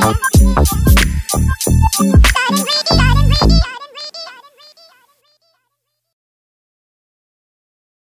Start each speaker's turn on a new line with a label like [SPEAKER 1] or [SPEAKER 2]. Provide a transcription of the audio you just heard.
[SPEAKER 1] Oh,